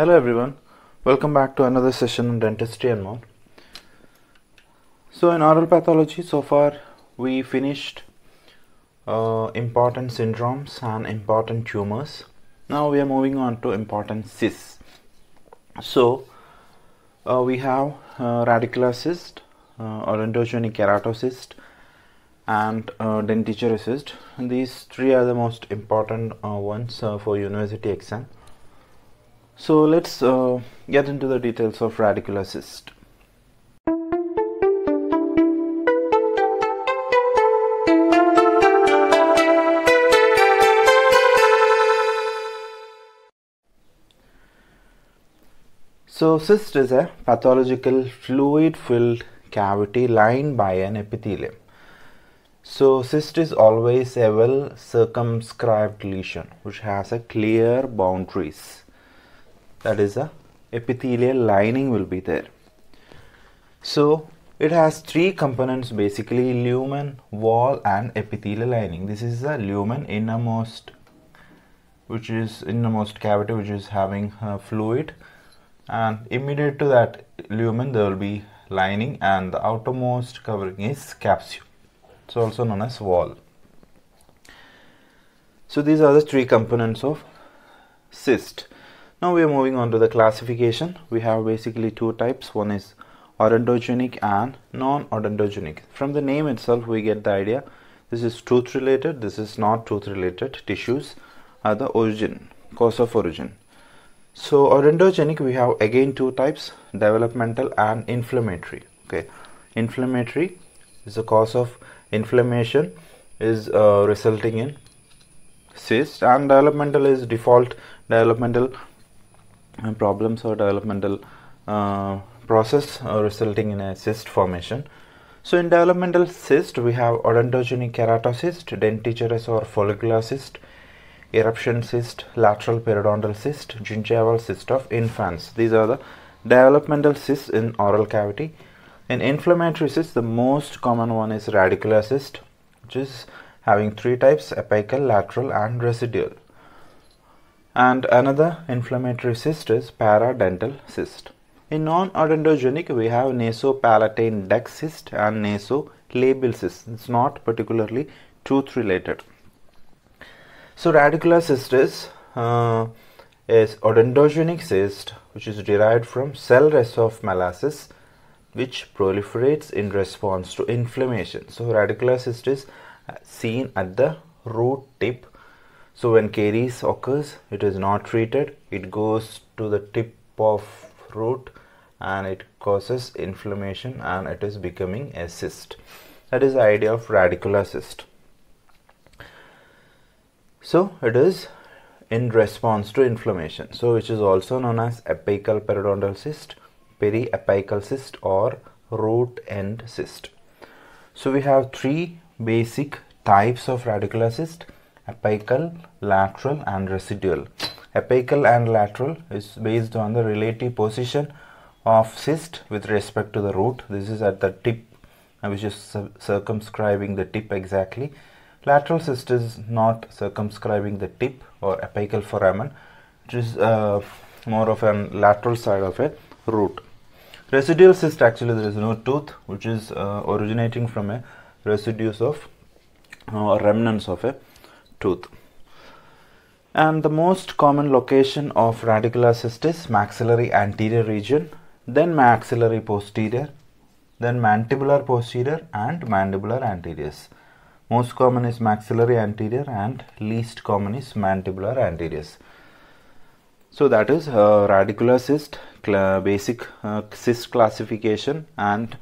Hello everyone, welcome back to another session on dentistry and more. So in oral pathology so far we finished uh, important syndromes and important tumors. Now we are moving on to important cysts. So uh, we have uh, radicular cyst, uh, odontogenic keratocyst and uh, dentigerous cyst. These three are the most important uh, ones uh, for university exam. So let's uh, get into the details of radicular cyst. So cyst is a pathological fluid filled cavity lined by an epithelium. So cyst is always a well circumscribed lesion which has a clear boundaries. That is a epithelial lining will be there. So it has three components basically lumen, wall and epithelial lining. This is the lumen innermost which is innermost cavity which is having uh, fluid and immediate to that lumen there will be lining and the outermost covering is capsule it's also known as wall so these are the three components of cyst now we are moving on to the classification. We have basically two types. One is odontogenic and non-odontogenic from the name itself we get the idea. This is tooth related. This is not tooth related. Tissues are the origin cause of origin. So odontogenic we have again two types developmental and inflammatory. Okay. Inflammatory is the cause of inflammation is uh, resulting in cyst and developmental is default developmental problems or developmental uh, process resulting in a cyst formation so in developmental cyst we have odontogenic keratocyst dentigerous or follicular cyst eruption cyst, lateral periodontal cyst, gingival cyst of infants. These are the developmental cysts in oral cavity. In inflammatory cysts, the most common one is radicular cyst, which is having three types apical, lateral, and residual. And another inflammatory cyst is paradental cyst. In non-odontogenic, we have nasopalatine duct cyst and nasolabial cyst. It's not particularly tooth related. So radicular cyst is, uh, is odontogenic cyst which is derived from cell rests which proliferates in response to inflammation. So radicular cyst is seen at the root tip. So when caries occurs, it is not treated. It goes to the tip of root and it causes inflammation and it is becoming a cyst. That is the idea of radicular cyst. So it is in response to inflammation. So which is also known as apical periodontal cyst, periapical cyst or root end cyst. So we have three basic types of radicular cyst, apical, lateral and residual. Apical and lateral is based on the relative position of cyst with respect to the root. This is at the tip which is circumscribing the tip exactly Lateral cyst is not circumscribing the tip or apical foramen, which is uh, more of a lateral side of a root. Residual cyst actually there is no tooth which is uh, originating from a residues of uh, remnants of a tooth. And the most common location of radicular cyst is maxillary anterior region, then maxillary posterior, then mandibular posterior and mandibular anteriors. Most common is maxillary anterior and least common is mandibular anteriors. So that is uh, radicular cyst, basic uh, cyst classification and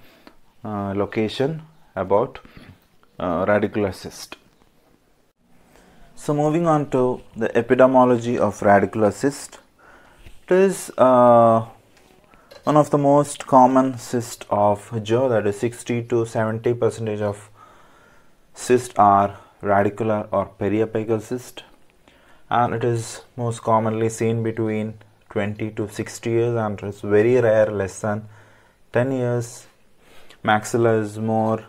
uh, location about uh, radicular cyst. So moving on to the epidemiology of radicular cyst. It is uh, one of the most common cyst of jaw that is 60 to 70 percentage of cysts are radicular or periapical cyst and it is most commonly seen between 20 to 60 years and it's very rare less than 10 years maxilla is more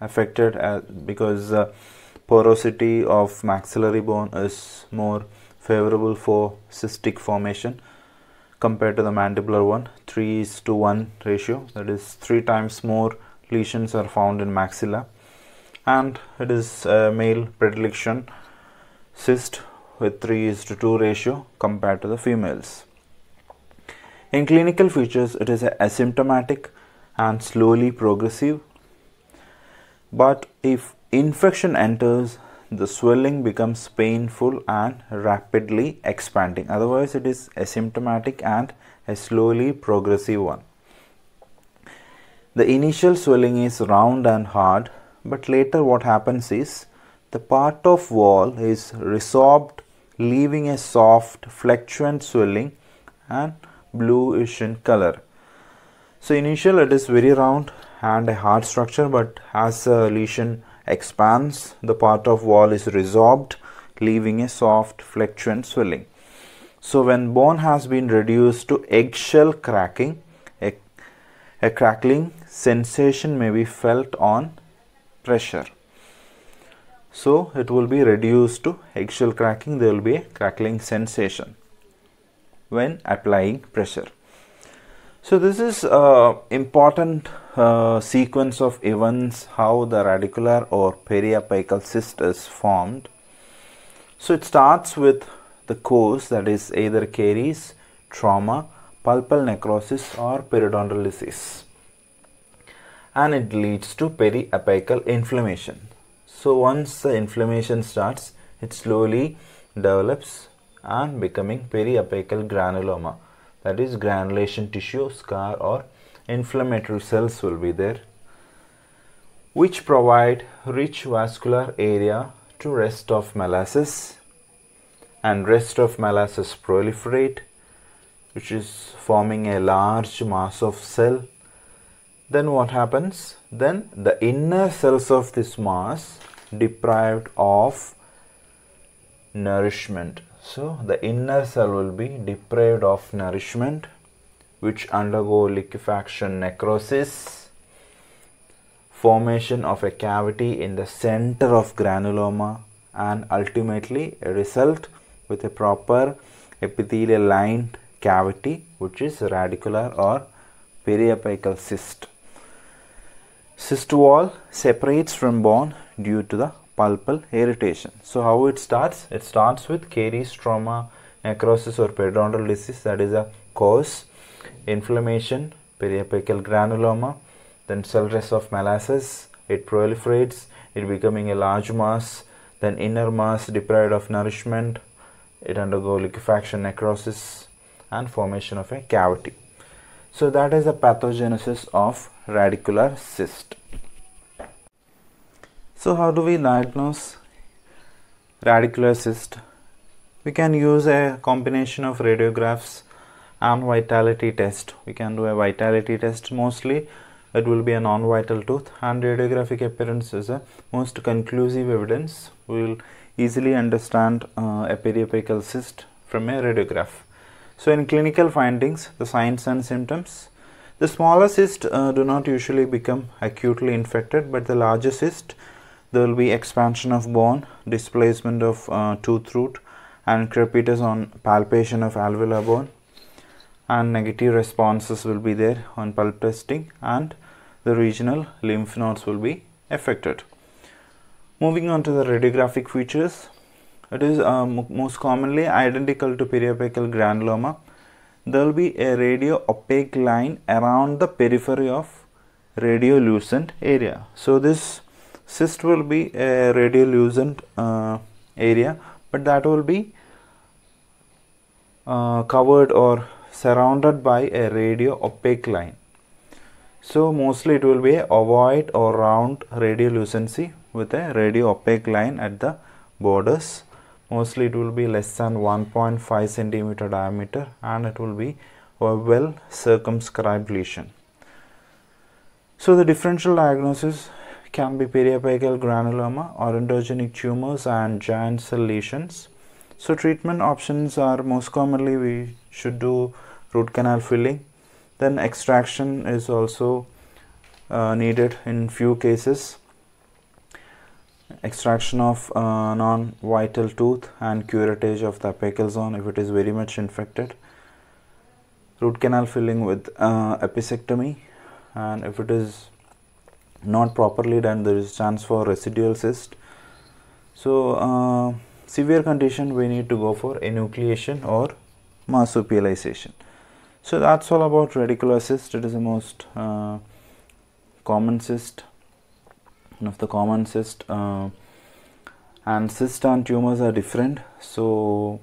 affected uh, because uh, porosity of maxillary bone is more favorable for cystic formation compared to the mandibular one. 3 is to 1 ratio that is 3 times more lesions are found in maxilla. And it is a male predilection cyst with 3 is to 2 ratio compared to the females. In clinical features it is asymptomatic and slowly progressive. But if infection enters the swelling becomes painful and rapidly expanding. Otherwise, it is asymptomatic and a slowly progressive one. The initial swelling is round and hard, but later what happens is the part of wall is resorbed, leaving a soft, fluctuant swelling and bluish in color. So, initial it is very round and a hard structure, but as a lesion expands, the part of wall is resorbed, leaving a soft fluctuant swelling. So when bone has been reduced to eggshell cracking, a, a crackling sensation may be felt on pressure. So it will be reduced to eggshell cracking, there will be a crackling sensation when applying pressure. So this is uh, important uh, sequence of events how the radicular or periapical cyst is formed. So it starts with the cause that is either caries, trauma, pulpal necrosis or periodontal disease and it leads to periapical inflammation. So once the inflammation starts it slowly develops and becoming periapical granuloma that is granulation tissue scar or inflammatory cells will be there which provide rich vascular area to rest of Malassez and rest of Malassez proliferate which is forming a large mass of cell. Then what happens? Then the inner cells of this mass deprived of nourishment so the inner cell will be deprived of nourishment which undergo liquefaction necrosis, formation of a cavity in the center of granuloma and ultimately a result with a proper epithelial lined cavity which is radicular or periapical cyst. Cyst wall separates from bone due to the pulpal irritation. So how it starts? It starts with caries, trauma, necrosis or periodontal disease that is a cause, inflammation, periapical granuloma, then cell rest of Malassez, it proliferates, it becoming a large mass, then inner mass deprived of nourishment, it undergo liquefaction necrosis and formation of a cavity. So that is the pathogenesis of radicular cyst. So how do we diagnose radicular cyst? We can use a combination of radiographs and vitality test. We can do a vitality test mostly it will be a non-vital tooth and radiographic appearance is a most conclusive evidence. We will easily understand uh, a periapical cyst from a radiograph. So in clinical findings, the signs and symptoms, the smaller cysts uh, do not usually become acutely infected but the larger cyst there will be expansion of bone, displacement of uh, tooth root and crepitus on palpation of alveolar bone and negative responses will be there on pulp testing and the regional lymph nodes will be affected. Moving on to the radiographic features, it is uh, most commonly identical to periapical granuloma. There will be a radio opaque line around the periphery of radiolucent area. So this cyst will be a radiolucent uh, area but that will be uh, covered or surrounded by a radio opaque line. So mostly it will be a ovoid or round radiolucency with a radio opaque line at the borders. Mostly it will be less than 1.5 centimeter diameter and it will be a well circumscribed lesion. So the differential diagnosis can be periapical granuloma or odontogenic tumors and giant cell lesions. So treatment options are most commonly we should do root canal filling. Then extraction is also uh, needed in few cases. Extraction of uh, non-vital tooth and curettage of the apical zone if it is very much infected. root canal filling with uh, apicoectomy and if it is not properly done there is chance for residual cyst. So uh, severe condition we need to go for enucleation or marsupialization. So that's all about radicular cyst. It is the most uh, common cyst one of the common cyst uh, and cyst and tumors are different. So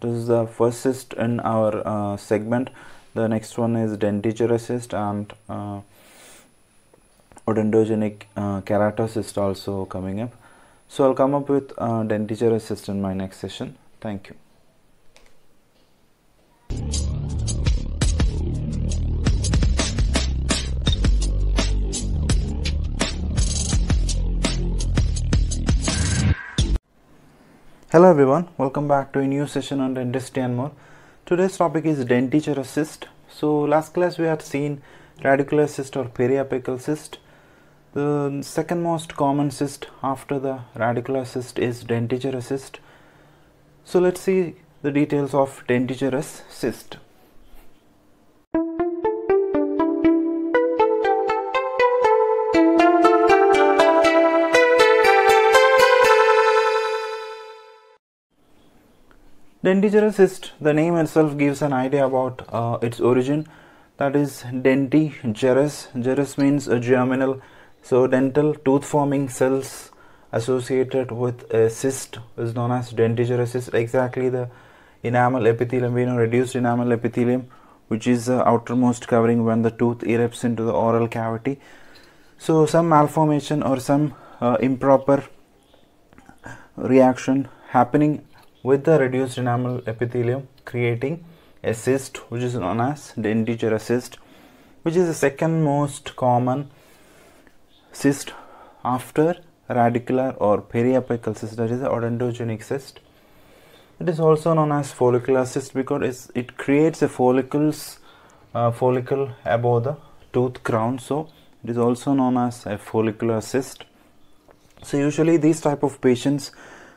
this is the first cyst in our uh, segment. The next one is dentigerous cyst and uh, odontogenic uh, keratocyst also coming up so i'll come up with uh, dentigerous cyst in my next session thank you Hello everyone, welcome back to a new session on dentistry and more. Today's topic is dentigerous cyst. So last class we had seen radicular cyst or periapical cyst. The second most common cyst after the radicular cyst is dentigerous cyst. So let's see the details of dentigerous cyst. Dentigerous cyst, the name itself gives an idea about uh, its origin. That is denti, gerous. Gerous means a germinal. So dental tooth forming cells associated with a cyst is known as dentigerous cyst. Exactly the enamel epithelium, we know reduced enamel epithelium, which is the outermost covering when the tooth erupts into the oral cavity. So some malformation or some uh, improper reaction happening with the reduced enamel epithelium creating a cyst which is known as dentigerous cyst which is the second most common cyst after radicular or periapical cyst that is the odontogenic cyst. It is also known as follicular cyst because it creates a follicles uh, follicle above the tooth crown. So it is also known as a follicular cyst. So usually these type of patients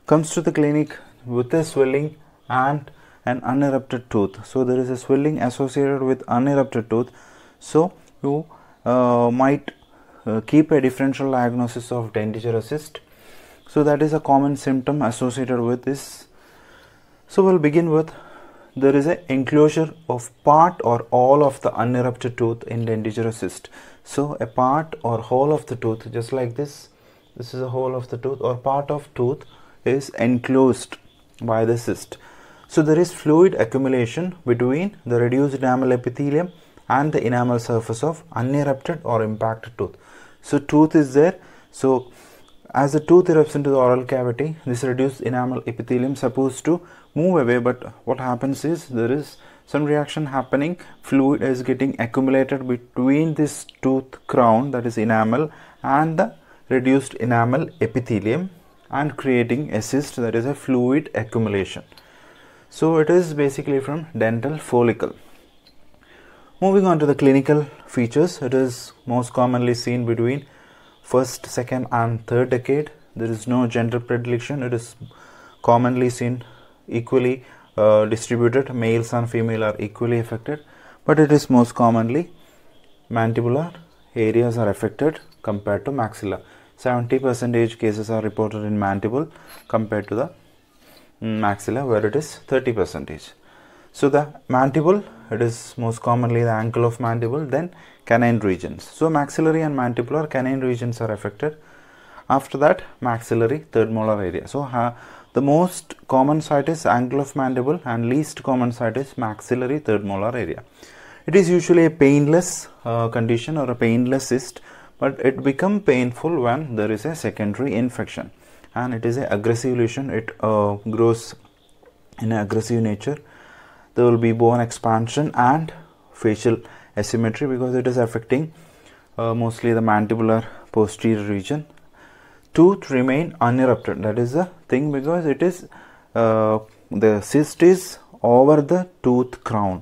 comes to the clinic with a swelling and an unerupted tooth. So there is a swelling associated with unerupted tooth. So you uh, might uh, keep a differential diagnosis of dentigerous cyst so that is a common symptom associated with this so we'll begin with there is a enclosure of part or all of the unerupted tooth in dentigerous cyst so a part or whole of the tooth just like this this is a whole of the tooth or part of tooth is enclosed by the cyst. So there is fluid accumulation between the reduced enamel epithelium and the enamel surface of unerupted or impacted tooth. So tooth is there. So as the tooth erupts into the oral cavity, this reduced enamel epithelium supposed to move away but what happens is there is some reaction happening fluid is getting accumulated between this tooth crown that is enamel and the reduced enamel epithelium and creating a cyst that is a fluid accumulation. So it is basically from dental follicle. Moving on to the clinical features, it is most commonly seen between first, second and third decade. There is no gender predilection. It is commonly seen equally uh, distributed. Males and female are equally affected, but it is most commonly mandibular areas are affected compared to maxilla. 70 percentage cases are reported in mandible compared to the mm, maxilla where it is 30 percentage so the mandible it is most commonly the angle of mandible then canine regions. So maxillary and mandibular canine regions are affected. After that maxillary third molar area. So uh, the most common site is angle of mandible and least common site is maxillary third molar area. It is usually a painless uh, condition or a painless cyst but it become painful when there is a secondary infection. And it is a aggressive lesion. It uh, grows in an aggressive nature there will be bone expansion and facial asymmetry because it is affecting uh, mostly the mandibular posterior region tooth remain unerupted that is the thing because it is uh, the cyst is over the tooth crown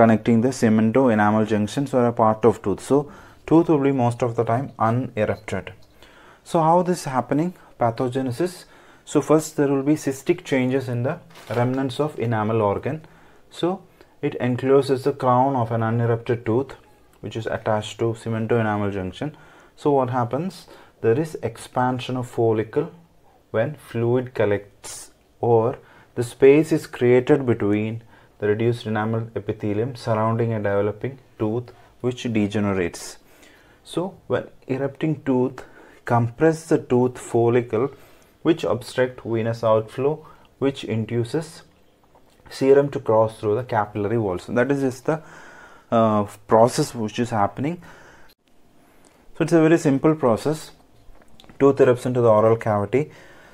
connecting the cemento enamel junctions or a part of tooth so tooth will be most of the time unerupted. So how this is happening? Pathogenesis. So first there will be cystic changes in the remnants of enamel organ. So it encloses the crown of an unerupted tooth which is attached to cemento-enamel junction. So what happens? There is expansion of follicle when fluid collects or the space is created between the reduced enamel epithelium surrounding a developing tooth which degenerates. So when erupting tooth compress the tooth follicle which obstruct venous outflow which induces serum to cross through the capillary walls. That is just the uh, process which is happening. So it's a very simple process. Tooth erupts into the oral cavity.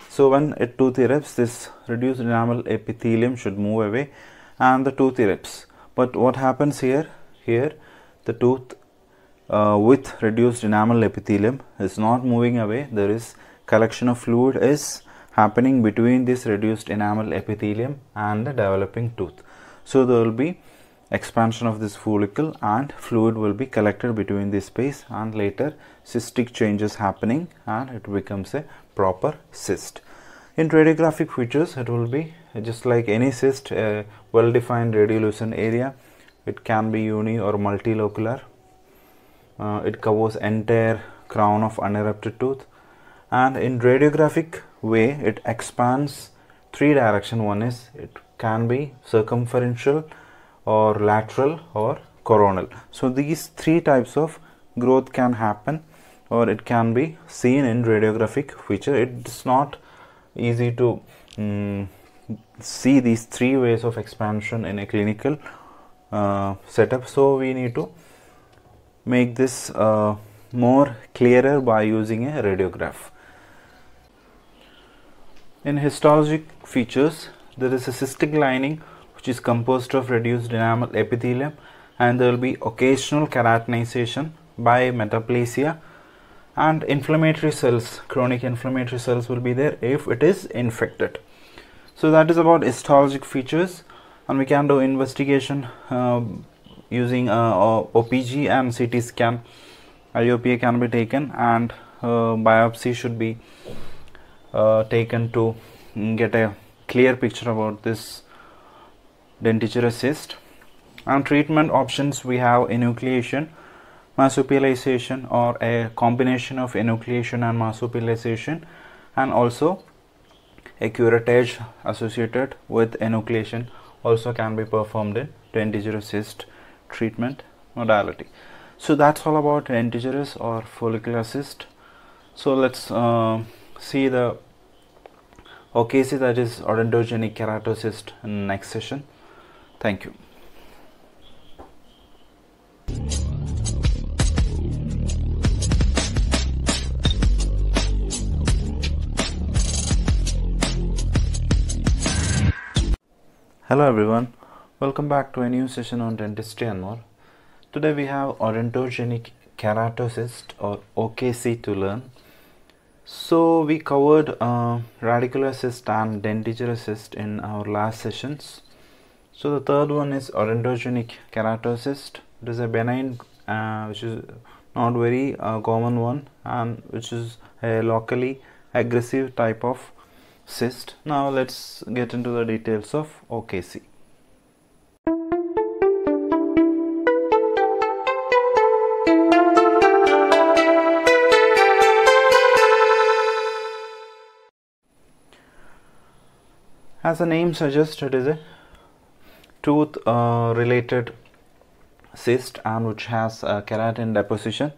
So when a tooth erupts, this reduced enamel epithelium should move away and the tooth erupts. But what happens here? Here the tooth uh, with reduced enamel epithelium is not moving away. There is collection of fluid is happening between this reduced enamel epithelium and the developing tooth. So there will be expansion of this follicle and fluid will be collected between this space and later cystic changes happening and it becomes a proper cyst. In radiographic features it will be just like any cyst a well defined radiolucent area it can be uni or multilocular uh, it covers entire crown of unerupted tooth and in radiographic way it expands three direction. One is it can be circumferential or lateral or coronal. So these three types of growth can happen or it can be seen in radiographic feature. It's not easy to um, see these three ways of expansion in a clinical uh, setup. So we need to make this uh, more clearer by using a radiograph in histologic features, there is a cystic lining which is composed of reduced enamel epithelium and there will be occasional keratinization by metaplasia and inflammatory cells, chronic inflammatory cells will be there if it is infected. So that is about histologic features and we can do investigation uh, using uh, OPG and CT scan. IOPA can be taken and uh, biopsy should be uh, taken to get a clear picture about this dentigerous cyst and treatment options we have enucleation marsupialization or a combination of enucleation and marsupialization and also a curettage associated with enucleation also can be performed in dentigerous cyst treatment modality. So that's all about dentigerous or follicular cyst so let's uh, see the OKC that is odontogenic keratocyst in next session. Thank you. Hello everyone, welcome back to a new session on dentistry and more. Today we have odontogenic keratocyst or OKC to learn. So we covered uh, radicular cyst and dentigerous cyst in our last sessions. So the third one is odontogenic keratocyst. It is a benign, uh, which is not very uh, common one, and which is a locally aggressive type of cyst. Now let's get into the details of OKC. As the name suggests it is a tooth uh, related cyst and which has keratin deposition.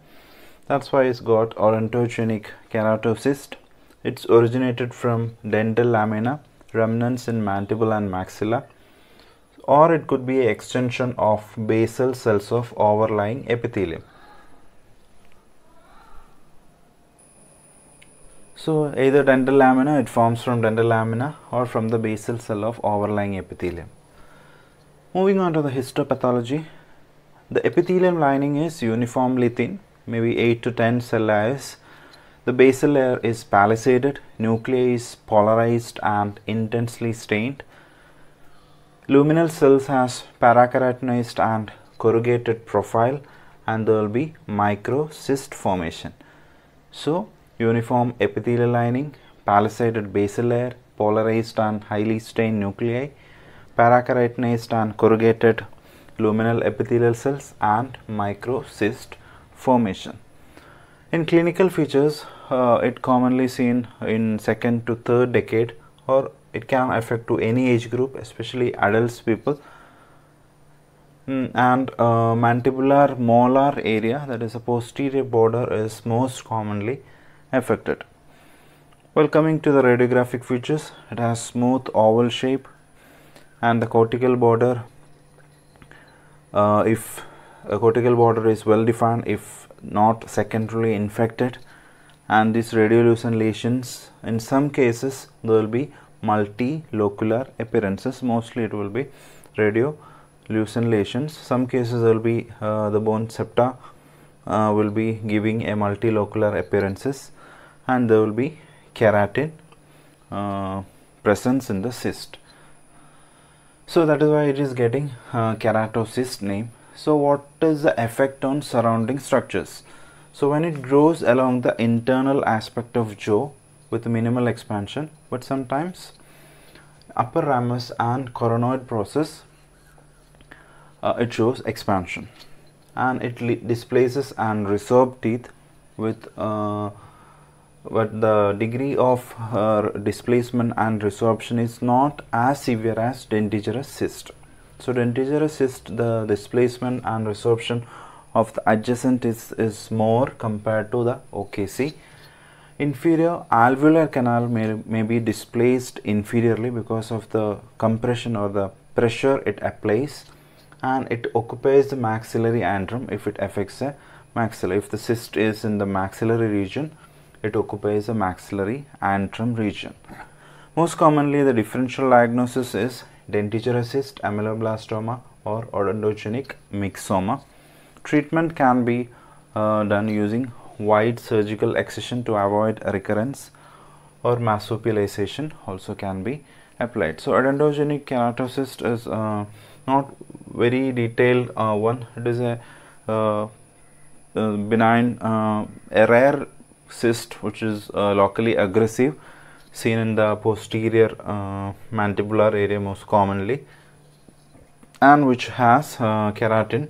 That's why it's got odontogenic keratocyst. It's originated from dental lamina remnants in mandible and maxilla. Or it could be extension of basal cells of overlying epithelium So either dental lamina, it forms from dental lamina or from the basal cell of overlying epithelium. Moving on to the histopathology, the epithelium lining is uniformly thin, maybe 8 to 10 cell layers. The basal layer is palisaded, nuclei is polarized and intensely stained. Luminal cells has parakeratinized and corrugated profile and there will be microcyst formation. So uniform epithelial lining, palisaded basal layer, polarized and highly stained nuclei, parakeratinized and corrugated luminal epithelial cells and microcyst formation. In clinical features, uh, it commonly seen in second to third decade or it can affect to any age group especially adults people mm, and uh, mandibular molar area that is a posterior border is most commonly affected. Well coming to the radiographic features it has smooth oval shape and the cortical border uh, if a cortical border is well defined if not secondarily infected and these radiolucent lesions in some cases there will be multilocular appearances. Mostly it will be radiolucent lesions. Some cases there will be uh, the bone septa uh, will be giving a multilocular appearances and there will be keratin uh, presence in the cyst. So that is why it is getting uh, keratocyst name. So what is the effect on surrounding structures? So when it grows along the internal aspect of jaw with minimal expansion but sometimes upper ramus and coronoid process uh, it shows expansion. And it displaces and resorb teeth with uh, but the degree of displacement and resorption is not as severe as dentigerous cyst so dentigerous cyst the displacement and resorption of the adjacent is, is more compared to the OKC inferior alveolar canal may, may be displaced inferiorly because of the compression or the pressure it applies and it occupies the maxillary antrum if it affects the maxilla. If the cyst is in the maxillary region, it occupies the maxillary antrum region. Most commonly, the differential diagnosis is dentigerous cyst, ameloblastoma or odontogenic myxoma. Treatment can be uh, done using wide surgical excision to avoid recurrence or marsupialization also can be applied. So odontogenic keratocyst is uh, not very detailed uh, one. It is a uh, uh benign, uh, a rare cyst which is uh, locally aggressive seen in the posterior mandibular area most commonly and which has keratin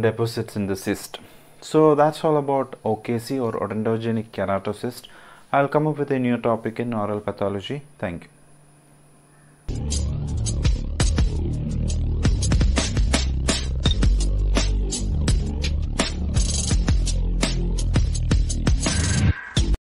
deposits in the cyst. So that's all about OKC or odontogenic keratocyst. I'll come up with a new topic in oral pathology. Thank you.